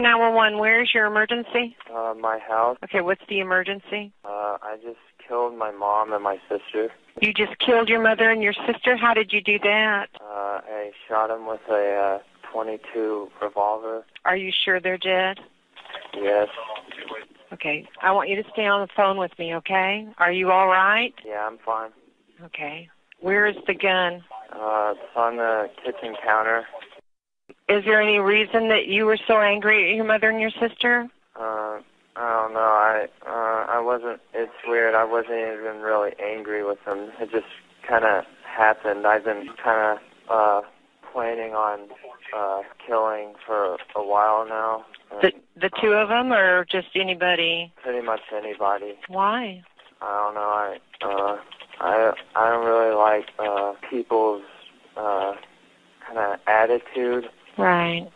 911, where's your emergency? Uh, my house. Okay, what's the emergency? Uh, I just killed my mom and my sister. You just killed your mother and your sister? How did you do that? Uh, I shot them with a uh, 22 revolver. Are you sure they're dead? Yes. Okay, I want you to stay on the phone with me, okay? Are you all right? Yeah, I'm fine. Okay. Where is the gun? Uh, it's on the kitchen counter. Is there any reason that you were so angry at your mother and your sister? Uh, I don't know. I uh, I wasn't. It's weird. I wasn't even really angry with them. It just kind of happened. I've been kind of uh, planning on uh, killing for a while now. The the two of them, or just anybody? pretty much anybody. Why? I don't know. I uh, I I don't really like uh, people's uh, kind of attitude. Right.